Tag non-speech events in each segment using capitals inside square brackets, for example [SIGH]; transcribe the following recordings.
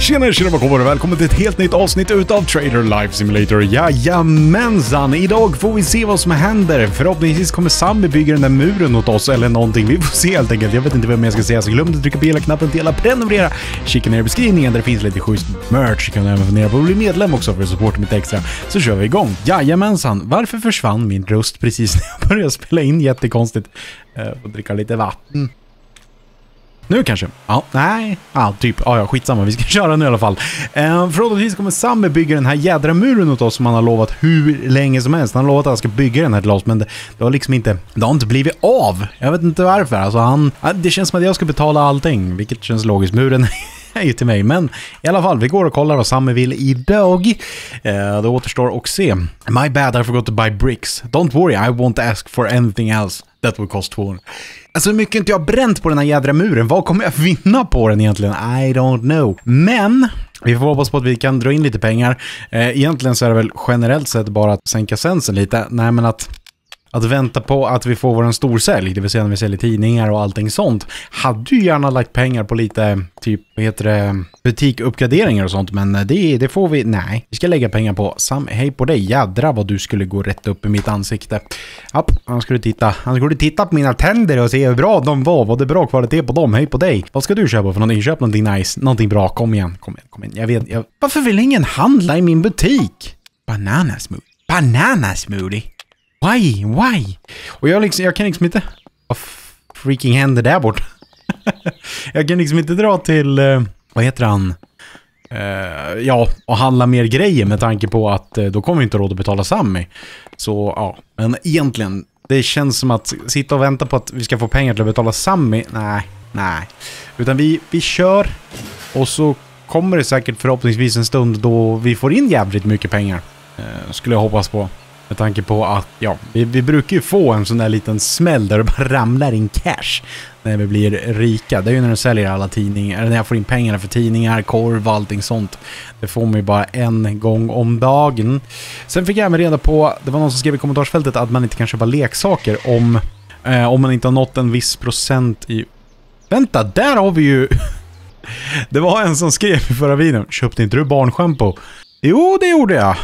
Tjena, tjena, bakom och välkommen till ett helt nytt avsnitt utav Trader Life Simulator. Jajamensan! Idag får vi se vad som händer. Förhoppningsvis kommer Sami bygga den där muren åt oss eller någonting. Vi får se helt enkelt. Jag vet inte vem jag ska säga, så glöm inte att trycka på hela knappen till prenumerera. Kika ner i beskrivningen där det finns lite schysst merch. Du kan även fundera på att bli medlem också för att supporta mitt extra. Så kör vi igång. Jajamensan! Varför försvann min röst precis när jag började spela in? Jättekonstigt. Jag får dricka lite vatten. Nu kanske? Ja, nej. Ja, typ. Ja, ja, skitsamma. Vi ska [LAUGHS] köra nu i alla fall. Eh, förhoppningsvis kommer Sammy bygga den här jädra muren åt oss som han har lovat hur länge som helst. Han har lovat att han ska bygga den här till oss, men det, det har liksom inte... Det har inte blivit av. Jag vet inte varför. Alltså han... Det känns som att jag ska betala allting, vilket känns logiskt. Muren [LAUGHS] är ju till mig, men i alla fall, vi går och kollar vad Sammy vill idag. Eh, det återstår att se. My bad, I forgot to buy bricks. Don't worry, I won't ask for anything else. That would cost 200. Alltså hur mycket inte jag har bränt på den här jädra muren, vad kommer jag vinna på den egentligen? I don't know. Men vi får hoppas på att vi kan dra in lite pengar. Eh, egentligen så är det väl generellt sett bara att sänka sensen lite. Nej men att att vänta på att vi får vår storsälj, det vill säga när vi säljer tidningar och allting sånt, hade ju gärna lagt pengar på lite, typ, vad heter det, butikuppgraderingar och sånt, men det, det får vi, nej. Vi ska lägga pengar på, Sam, hej på dig, jädra vad du skulle gå rätt upp i mitt ansikte. Japp, han skulle titta, han skulle titta på mina tänder och se hur bra de var, var det bra kvalitet på dem, hej på dig. Vad ska du köpa för någonting? Köp någonting nice, någonting bra, kom igen, kom igen, kom igen. Jag vet, jag... Varför vill ingen handla i min butik? Bananasmoothie. Bananasmoothie. Why? Why? Och jag, liksom, jag kan liksom inte... Vad freaking händer där bort? [LAUGHS] jag kan liksom inte dra till... Eh, vad heter han? Uh, ja, och handla mer grejer med tanke på att uh, då kommer vi inte råd att betala Sammy. Så ja, men egentligen, det känns som att sitta och vänta på att vi ska få pengar till att betala Sammy, nej, nej. Utan vi, vi kör och så kommer det säkert förhoppningsvis en stund då vi får in jävligt mycket pengar. Uh, skulle jag hoppas på. Med tanke på att, ja, vi, vi brukar ju få en sån där liten smäll där det bara ramlar in cash när vi blir rika. Det är ju när du säljer alla tidningar, eller när jag får in pengarna för tidningar, korv och allting sånt. Det får man ju bara en gång om dagen. Sen fick jag även reda på, det var någon som skrev i kommentarsfältet att man inte kan köpa leksaker om, eh, om man inte har nått en viss procent i... Vänta, där har vi ju... [LAUGHS] det var en som skrev i förra videon, köpte inte du barnschampo? Jo, det gjorde jag.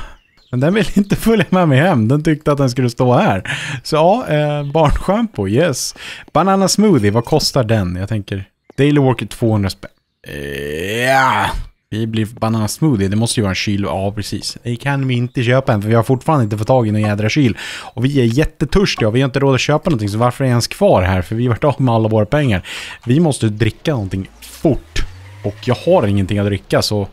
Men den ville inte följa med mig hem. Den tyckte att den skulle stå här. Så ja, eh, barnschampo, yes. Banana smoothie, vad kostar den? Jag tänker, Daily Worker 200 spänn. Ja, vi blir banana smoothie. Det måste ju vara en kyl. Ja, precis. Det kan vi inte köpa än, för vi har fortfarande inte fått tag i någon jädra kyl. Och vi är jättetörstiga och vi har inte råd att köpa någonting, så varför är jag ens kvar här? För vi har varit av med alla våra pengar. Vi måste dricka någonting fort. Och jag har ingenting att dricka, så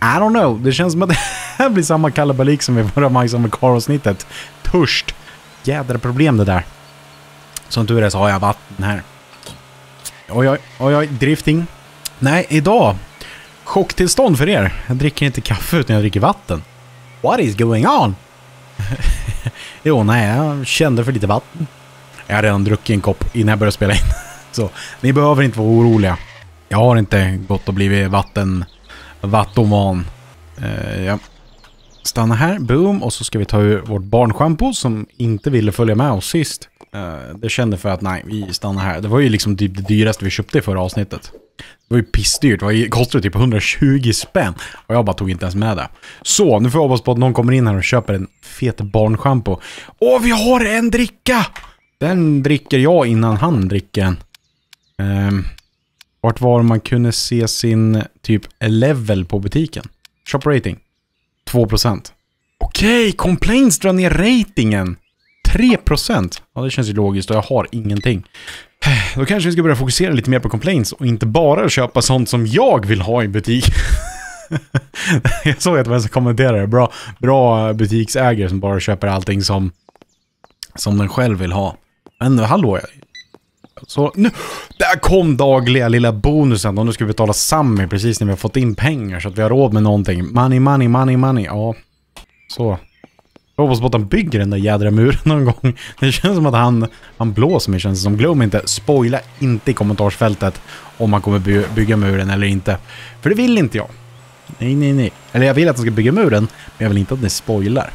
i don't know. Det känns som att [LAUGHS] här blir samma kalabalik som i förra Mike med avsnittet Törst. Jädra problem det där. Som tur är så har jag vatten här. Oj, oj, oj, oj, drifting. Nej, idag. Chocktillstånd för er. Jag dricker inte kaffe utan jag dricker vatten. What is going on? [LAUGHS] jo, nej, jag kände för lite vatten. Jag har redan druckit en kopp innan jag började spela in. [LAUGHS] Så ni behöver inte vara oroliga. Jag har inte gått och blivit vatten Vattoman. Uh, ja. Stanna här, boom, och så ska vi ta ur vårt barnschampo som inte ville följa med oss sist. Uh, det kände för att nej, vi stannar här. Det var ju liksom typ det dyraste vi köpte i förra avsnittet. Det var ju pissdyrt, det kostade typ 120 spänn. Och jag bara tog inte ens med det. Så, nu får jag hoppas på att någon kommer in här och köper en fet barnschampo. Åh, vi har en dricka! Den dricker jag innan han dricker en. Um, vart var man kunde se sin typ level på butiken? Shop rating. 2%. Okej, okay, complaints drar ner ratingen. 3%. Ja, det känns ju logiskt och jag har ingenting. Då kanske vi ska börja fokusera lite mer på complaints och inte bara köpa sånt som jag vill ha i butik. [LAUGHS] jag såg att det var en som kommenterade. Bra, bra butiksägare som bara köper allting som, som den själv vill ha. Men hallå, så nu, där kom dagliga lilla bonusen och nu ska vi betala Sammy precis när vi har fått in pengar så att vi har råd med någonting. Money, money, money, money. Ja, så. Jag hoppas på att han bygger den där jädra muren någon gång. Det känns som att han, han blåser mig känns det som. Glöm inte, spoila inte i kommentarsfältet om han kommer by bygga muren eller inte. För det vill inte jag. Nej, nej, nej. Eller jag vill att han ska bygga muren, men jag vill inte att ni spoilar.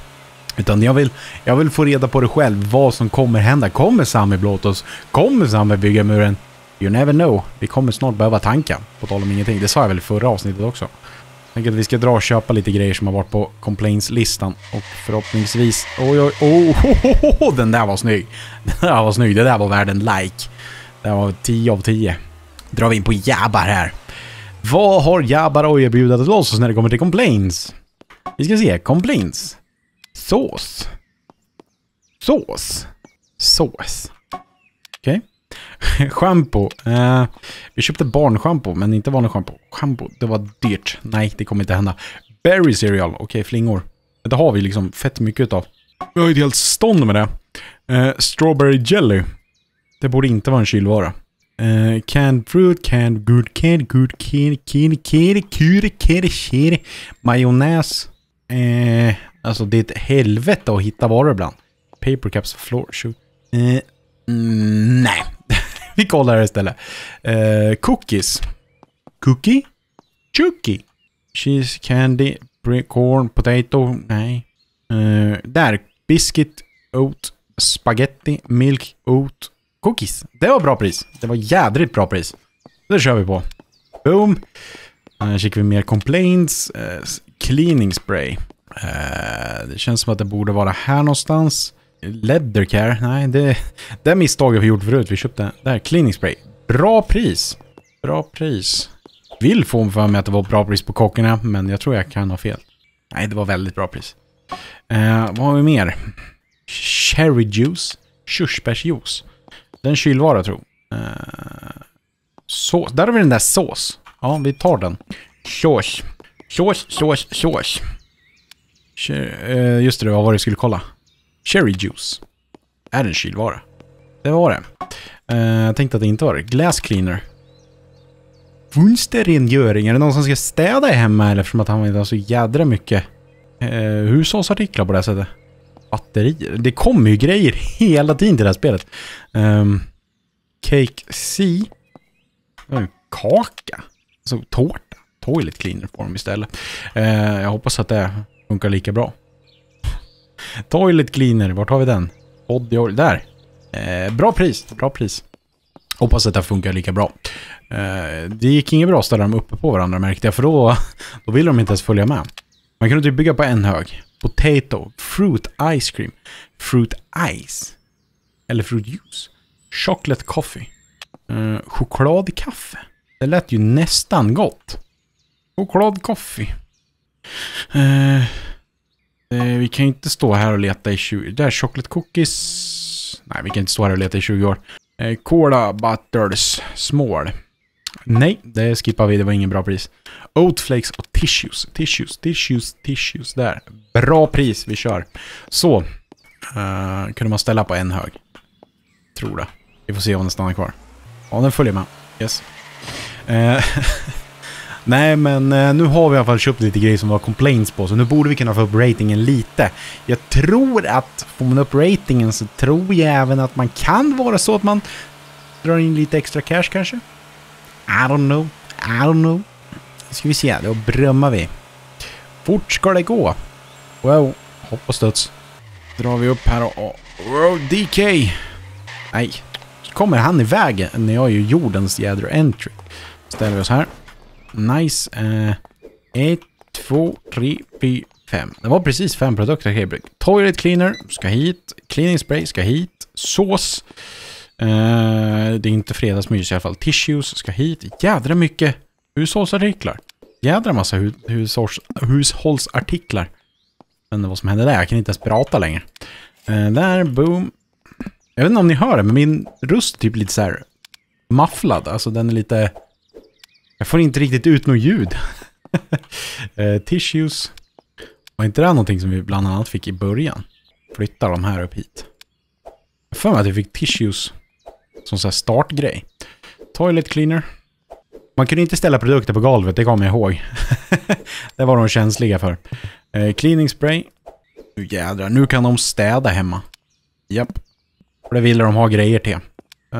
Utan jag vill, jag vill få reda på det själv, vad som kommer hända. Kommer Sami blåta oss? Kommer Sami bygga muren? You never know. Vi kommer snart behöva tanka. På tal om ingenting. Det sa jag väl i förra avsnittet också. Jag tänker att vi ska dra och köpa lite grejer som har varit på complaints-listan. Och förhoppningsvis... Oj, oj, oh, oh, oh, Den där var snygg. [LAUGHS] Den där var snygg. Det där var värd en like. Det var 10 av 10. Drar vi in på Jabbar här. Vad har Jabbar att erbjuda till oss när det kommer till complaints? Vi ska se. Complaints. Sås. Sås. Sås. Okej. Okay. Shampoo. Eh, vi köpte barnschampo, men inte vanlig schampo. Shampoo, det var dyrt. Nej, det kommer inte hända. Berry cereal. Okej, okay, flingor. Det har vi liksom fett mycket av. Vi har ju ett helt stånd med det. Eh, strawberry jelly. Det borde inte vara en kylvara. Uh, canned fruit, canned good, canned good, canned, canned, canned, canned, canned, canned, majonnäs. Uh, alltså det är ett helvete att hitta varor ibland. Paper cups, floor shoot. Uh, mm, nej, [LAUGHS] vi kollar det istället. Uh, cookies. Cookie? Chucky. Cheese, candy, corn, potato. Nej. Uh, där. Biscuit, oat, spaghetti, milk, oat, cookies. Det var bra pris. Det var jädrigt bra pris. Det kör vi på. Boom. Uh, kikar vi mer complaints. Uh, cleaning spray. Eh, det känns som att det borde vara här någonstans. Leathercare. Nej, det, det misstaget vi gjort förut. Vi köpte där. Cleaning spray. Bra pris. Bra pris. Vill få för mig att det var bra pris på kockarna, men jag tror jag kan ha fel. Nej, det var väldigt bra pris. Eh, vad har vi mer? Cherry juice. Körsbärsjuice. Den kylvara tror jag. Eh, uh, sås. Där har vi den där sås. Ja, vi tar den. Sås. Sås, sås, sås. Uh, just det, vad var det jag skulle kolla? Cherry juice. Är det en kylvara? Det var det. Eh, jag tänkte att det inte var det. Glass cleaner. Fönsterrengöring. Är det någon som ska städa hemma eller eftersom att han har så jädra mycket uh, hushållsartiklar på det här sättet? Batterier. Det kommer ju grejer [LAUGHS] hela tiden till det här spelet. Um, cake C. En kaka. Alltså tårta. Toilet cleaner form istället. Uh, jag hoppas att det funkar lika bra. Toilet cleaner, vart har vi den? Body oil, där. Eh, bra pris, bra pris. Hoppas att det funkar lika bra. Eh, det gick inget bra att ställa dem uppe på varandra märkte jag, för då, [LAUGHS] då ville de inte ens följa med. Man kunde typ bygga på en hög. Potato, fruit ice cream, fruit ice. Eller fruit juice. Chocolate coffee. Eh, chokladkaffe. Det lät ju nästan gott. Chokladkaffe. Eh, Eh, vi kan ju inte stå här och leta i 20... Där, chocolate cookies. Nej, vi kan inte stå här och leta i 20 år. Eh, Cola Butters Small. Nej, det skippar vi. Det var ingen bra pris. Oatflakes och tissues. Tissues, tissues, tissues. Där. Bra pris. Vi kör. Så. Uh, kunde man ställa på en hög. Tror det. Vi får se om den stannar kvar. Ja, den följer med. Yes. Uh, [LAUGHS] Nej, men eh, nu har vi i alla fall köpt lite grejer som var complaints på, så nu borde vi kunna få upp ratingen lite. Jag tror att får man upp ratingen så tror jag även att man kan vara så att man drar in lite extra cash kanske. I don't know. I don't know. Nu ska vi se, då brömmar vi. Fort ska det gå. Wow, hopp och studs. Drar vi upp här och... Wow, DK! Nej, kommer han iväg. när jag gör jordens jädra entry. Ställer vi oss här. Nice. Eh, ett, två, tre, fyra, fem. Det var precis fem produkter. Okay, Toilet cleaner ska hit. Cleaning spray ska hit. Sås. Eh, det är inte fredagsmys i alla fall. Tissues ska hit. Jädra mycket hushållsartiklar. Jädra massa hu hushålls hushållsartiklar. Jag vet inte vad som hände där. Jag kan inte ens prata längre. Eh, där, boom. Jag vet inte om ni hör det, men min röst är typ lite så här mafflad. Alltså den är lite... Jag får inte riktigt ut något ljud. [LAUGHS] eh, tissues. Var inte det någonting som vi bland annat fick i början? Flytta de här upp hit. Jag för mig att vi fick tissues som så här startgrej. Toilet cleaner. Man kunde inte ställa produkter på golvet, det kommer jag ihåg. [LAUGHS] det var de känsliga för. Eh, cleaning spray. Nu jädrar, nu kan de städa hemma. Japp. Och det ville de ha grejer till. [LAUGHS]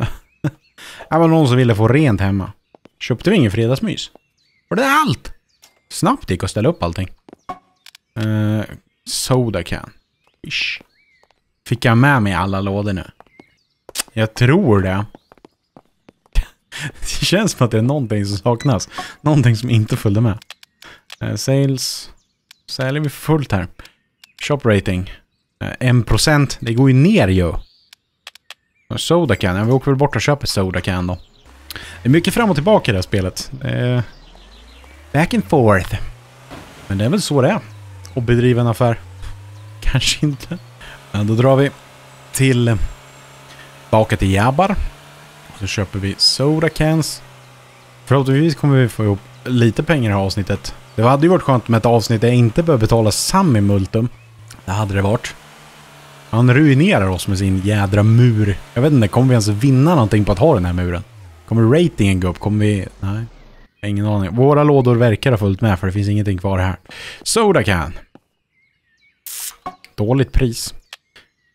det var någon som ville få rent hemma. Köpte vi ingen fredagsmys? Var det allt? Snabbt gick att ställa upp allting. Uh, soda can. Ish. Fick jag med mig alla lådor nu? Jag tror det. [LAUGHS] Det känns som att det är någonting som saknas. Någonting som inte följde med. Uh, sales. Säljer vi för fullt här. Shop rating. Eh, uh, 1%. Det går ju ner ju. Soda can. Ja, vi åker väl bort och köper Soda can då. Det är mycket fram och tillbaka i det här spelet. Eh, back and forth. Men det är väl så det är. Och bedriva en affär. Kanske inte. Men då drar vi till... Eh, tillbaka till Jabbar. Så köper vi soda cans. Förhoppningsvis kommer vi få ihop lite pengar i det här avsnittet. Det hade ju varit skönt med ett avsnitt där jag inte behöver betala Sammy multum. Det hade det varit. Han ruinerar oss med sin jädra mur. Jag vet inte, kommer vi ens vinna någonting på att ha den här muren? Kommer ratingen gå upp? Kommer vi... Nej. Ingen aning. Våra lådor verkar ha fullt med för det finns ingenting kvar här. Soda can. Dåligt pris.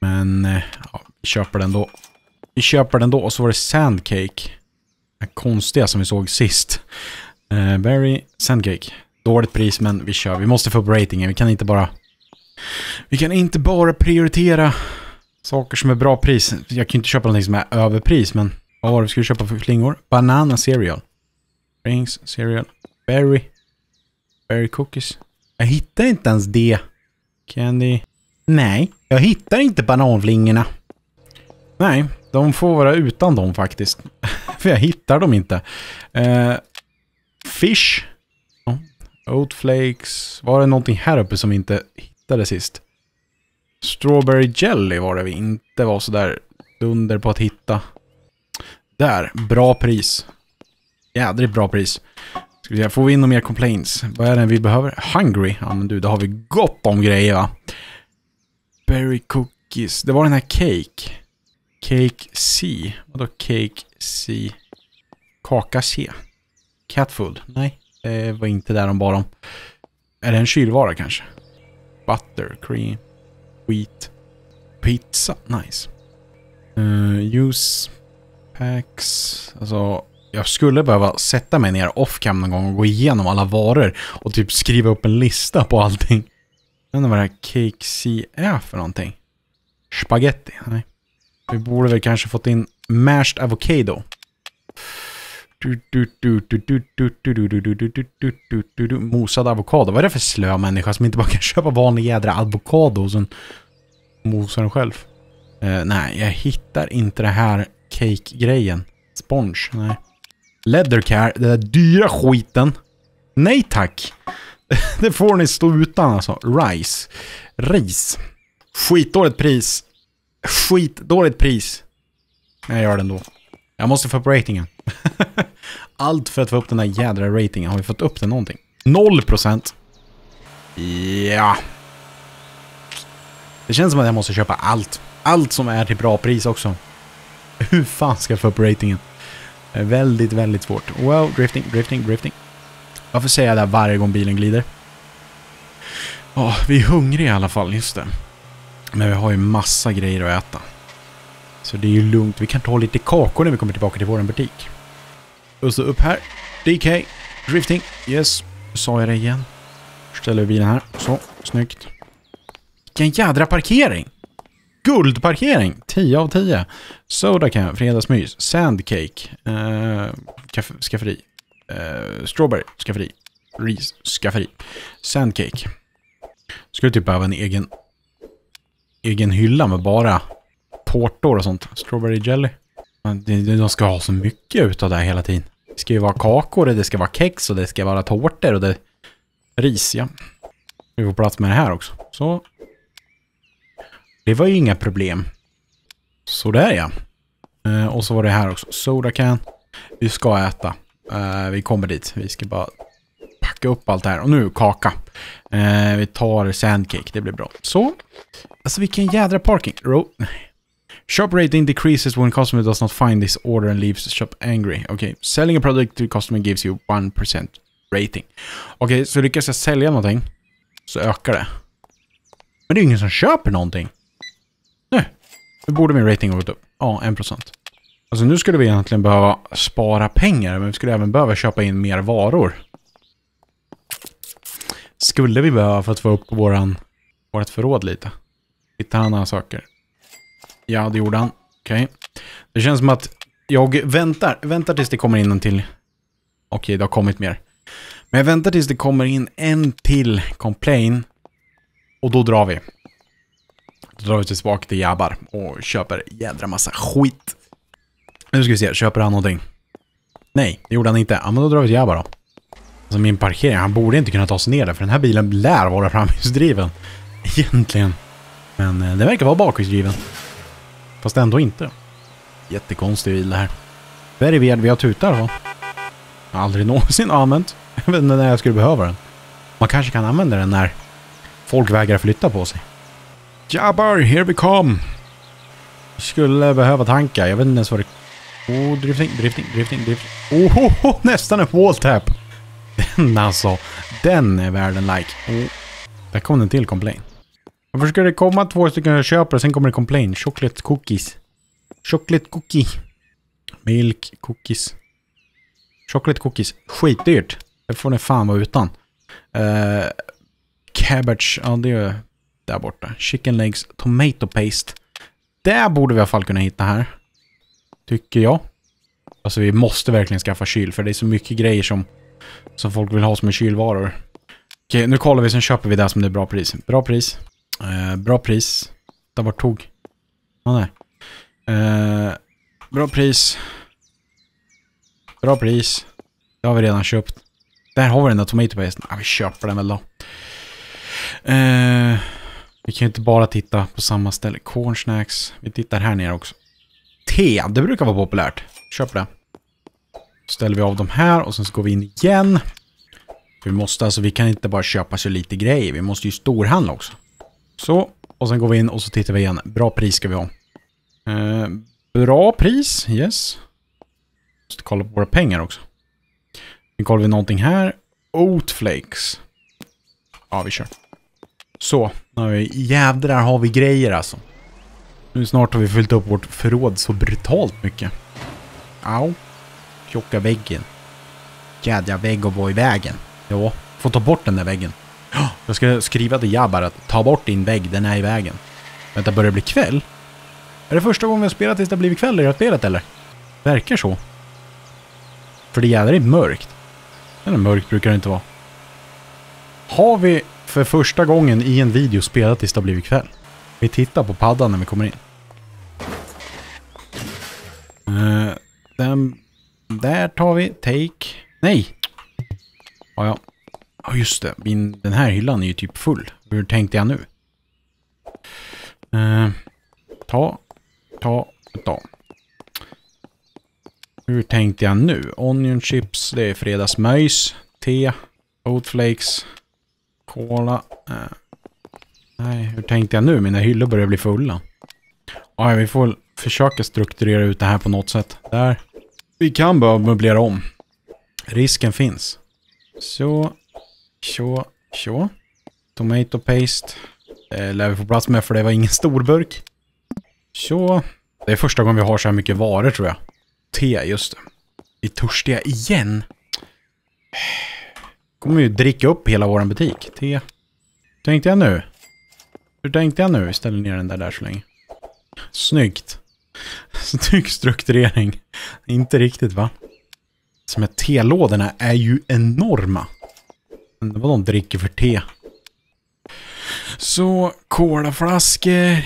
Men eh, ja, vi köper den då. Vi köper den då och så var det Sandcake. Den konstiga som vi såg sist. Eh, uh, berry Sandcake. Dåligt pris men vi kör. Vi måste få upp ratingen. Vi kan inte bara... Vi kan inte bara prioritera saker som är bra pris. Jag kan inte köpa någonting som är överpris men... Vad var det vi skulle köpa för flingor? Banana cereal. Rings, cereal, berry. Berry cookies. Jag hittar inte ens det. Candy. Nej, jag hittar inte bananflingorna. Nej, de får vara utan dem faktiskt. [LAUGHS] För jag hittar dem inte. Uh, fish. Oh. Oat flakes. Var det någonting här uppe som vi inte hittade sist? Strawberry jelly var det vi inte var sådär dunder på att hitta. Där, bra pris. Jädrigt bra pris. Ska vi se, får vi in några mer complaints? Vad är det vi behöver? Hungry? Ja men du, då har vi gott om grejer va? Berry cookies. Det var den här cake. Cake C. Vadå cake C? Kaka C. Cat food? Nej, det var inte där de bad om. Är det en kylvara kanske? Butter, cream, wheat, pizza. Nice. Eh, uh, use packs. Alltså, jag skulle behöva sätta mig ner off-cam någon gång och gå igenom alla varor och typ skriva upp en lista på allting. Jag undrar vad det här Cake C är för någonting. Spaghetti? Nej. Vi borde väl kanske fått in mashed avocado. Mosad avokado. Vad är det för slö människa som inte bara kan köpa vanlig jädra avokado och sen mosa den själv? Uh, nej, jag hittar inte det här cake-grejen. Sponge, nej. Leathercare, den där dyra skiten. Nej tack! [LAUGHS] det får ni stå utan alltså. Rice. Ris. Skitdåligt pris. Skitdåligt pris. Jag gör det ändå. Jag måste få upp ratingen. [LAUGHS] Allt för att få upp den där jädra ratingen. Har vi fått upp den någonting? 0%. Ja. Det känns som att jag måste köpa allt. Allt som är till bra pris också. [LAUGHS] Hur fan ska jag få upp ratingen? Eh, väldigt, väldigt svårt. Wow, drifting, drifting, drifting. Varför säger jag det här varje gång bilen glider? Ja, vi är hungriga i alla fall, just det. Men vi har ju massa grejer att äta. Så det är ju lugnt. Vi kan ta lite kakor när vi kommer tillbaka till vår butik. Och så upp här. DK. Drifting. Yes. Sa jag det igen. Ställer vi bilen här. Så. Snyggt. Vilken jädra parkering! Guldparkering! 10 av 10. Sodacan, fredagsmys. Sandcake. eh, skafferi. Eh, strawberry. Skafferi. Ris. Skafferi. Sandcake. Skulle typ behöva en egen egen hylla med bara tårtor och sånt. Strawberry jelly. De ska ha så mycket utav det här hela tiden. Det ska ju vara kakor, det ska vara kex och det ska vara tårtor och det... Ris, ja. Vi får plats med det här också. Så. Det var ju inga problem. Så där ja. Eh, och så var det här också. Soda can. Vi ska äta. Eh, vi kommer dit. Vi ska bara packa upp allt det här. Och nu kaka. Eh, vi tar sandcake. Det blir bra. Så. Alltså vilken jädra parking. Ro [LAUGHS] Shop rating decreases when customer does not find this order and leaves the shop angry. Okej, okay. selling a product to customer gives you 1% rating. Okej, okay, så lyckas jag sälja någonting så ökar det. Men det är ingen som köper någonting. Nu borde min rating ha gått upp. Ja, 1%. Alltså nu skulle vi egentligen behöva spara pengar, men vi skulle även behöva köpa in mer varor. Skulle vi behöva för att få upp våran, vårat förråd lite. Hittar han några saker? Ja, det gjorde han. Okej. Okay. Det känns som att Jag väntar, väntar tills det kommer in en till. Okej, det har kommit mer. Men jag väntar tills det kommer in en till complain. Och då drar vi. Då drar vi tillbaka till Jabbar och köper jädra massa skit. Nu ska vi se, köper han någonting? Nej, det gjorde han inte. Ja, men då drar vi till Jabbar då. Alltså min parkering, han borde inte kunna ta sig ner där för den här bilen lär vara framhjulsdriven. [LAUGHS] Egentligen. Men eh, den verkar vara bakhjulsdriven. Fast ändå inte. Jättekonstig bil det här. Very weird, vi har tutar då. Jag har aldrig [LAUGHS] någonsin använt. Jag vet inte när jag skulle behöva den. Man kanske kan använda den när folk vägrar flytta på sig. Jabbar, here we come! Skulle behöva tanka. Jag vet inte ens vad det... Oh, drifting, drifting, drifting, drifting. Oh, oh, oh nästan en wall tap! Den alltså. Den är värd en like. Oh. Där kom den till complain. Varför ska det komma två stycken jag köper och sen kommer det complain? Chocolate cookies. Chocolate cookie. Milk cookies. Chocolate cookies. Skitdyrt. Det får ni fan vara utan. Uh, cabbage. Ja, det är där borta. Chicken legs. Tomato paste. Det borde vi i alla fall kunna hitta här. Tycker jag. Alltså vi måste verkligen skaffa kyl för det är så mycket grejer som, som folk vill ha som är kylvaror. Okej, nu kollar vi sen köper vi det som det är bra pris. Bra pris. Eh, bra pris. Där vart tog? Ah, nej. Eh, bra pris. Bra pris. Det har vi redan köpt. Där har vi den där tomato paste. Ah, vi köper den väl då. Eh, vi kan ju inte bara titta på samma ställe. Corn snacks. Vi tittar här nere också. Te, det brukar vara populärt. Köp det. Ställer vi av de här och sen så går vi in igen. Vi måste alltså, vi kan inte bara köpa så lite grejer. Vi måste ju storhandla också. Så, och sen går vi in och så tittar vi igen. Bra pris ska vi ha. Eh, bra pris, yes. Måste kolla på våra pengar också. Nu kollar vi någonting här. Oatflakes. Ja, vi kör. Så, nu har vi, jädrar har vi grejer alltså. Nu snart har vi fyllt upp vårt förråd så brutalt mycket. Au. Tjocka väggen. Jädra vägg och vara i vägen. Ja, får ta bort den där väggen. Jag ska skriva till Jabbar att ta bort din vägg, den är i vägen. Vänta, börjar det bli kväll? Är det första gången vi har spelat tills det har blivit kväll i det här spelet eller? Verkar så. För det jävlar är mörkt. Eller mörkt brukar det inte vara. Har vi för första gången i en video spelat tills det har blivit kväll? Vi tittar på paddan när vi kommer in. Uh, den, där tar vi take. Nej! Ja, ja. Ja, just det. Min, den här hyllan är ju typ full. Hur tänkte jag nu? Uh, ta, ta, ta. Hur tänkte jag nu? Onion chips, det är fredagsmöjs, te, oatflakes, Kola... Eh, nej, hur tänkte jag nu? Mina hyllor börjar bli fulla. Ja, vi får försöka strukturera ut det här på något sätt. Där. Vi kan behöva möblera om. Risken finns. Så, så, så. Tomato paste. Det lär vi få plats med för det var ingen stor burk. Så. Det är första gången vi har så här mycket varor tror jag. Te, just det. Vi är törstiga igen. Kommer ju dricka upp hela våran butik. Te. Tänkte jag nu? Hur tänkte jag nu? Ställer ner den där där så länge. Snyggt. [LAUGHS] Snygg strukturering. Inte riktigt va? Som att telådorna är ju enorma. Undrar vad de dricker för te. Så, kolaflaskor.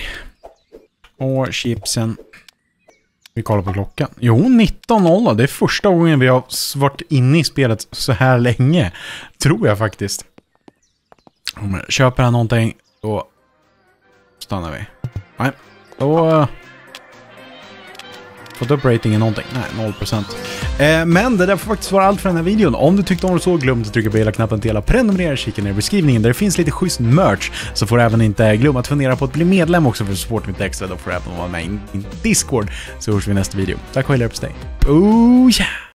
Och chipsen. Vi kollar på klockan. Jo, 19.00. Det är första gången vi har varit inne i spelet så här länge. Tror jag faktiskt. Om jag köper han någonting, då stannar vi. Nej, då eh, fått upp ratingen någonting? Nej, 0%. Eh, men det där får faktiskt vara allt för den här videon. Om du tyckte om det så, glöm inte att trycka på hela knappen till hela prenumerera, kika ner i beskrivningen där det finns lite schysst merch. Så får du även inte glömma att fundera på att bli medlem också för att supporta mitt extra. Då får du även vara med i Discord. Så hörs vi i nästa video. Tack och hej på dig. Oh yeah!